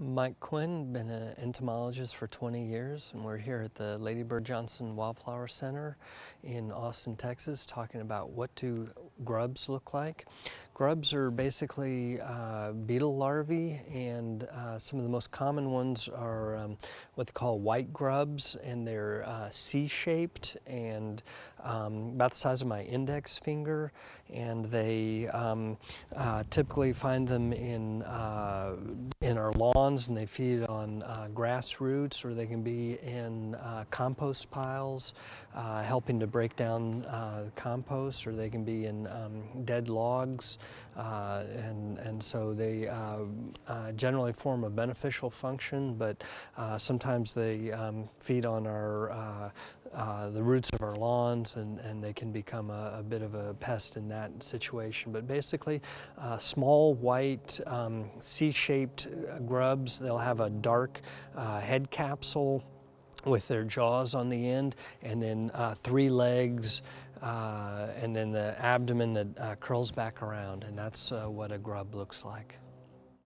I'm Mike Quinn, been an entomologist for 20 years, and we're here at the Lady Bird Johnson Wildflower Center in Austin, Texas, talking about what do grubs look like. Grubs are basically uh, beetle larvae, and uh, some of the most common ones are um, what they call white grubs, and they're uh, C-shaped and um, about the size of my index finger, and they um, uh, typically find them in uh, in our lawns and they feed on uh, grass roots or they can be in compost piles helping to break down compost or they can be in um, dead logs uh, and, and so they uh, generally form a beneficial function but sometimes they um, feed on our the roots of our lawns and, and they can become a, a bit of a pest in that situation. But basically, small white um, C-shaped grubs. They'll have a dark uh, head capsule with their jaws on the end and then uh, three legs uh, and then the abdomen that uh, curls back around and that's uh, what a grub looks like.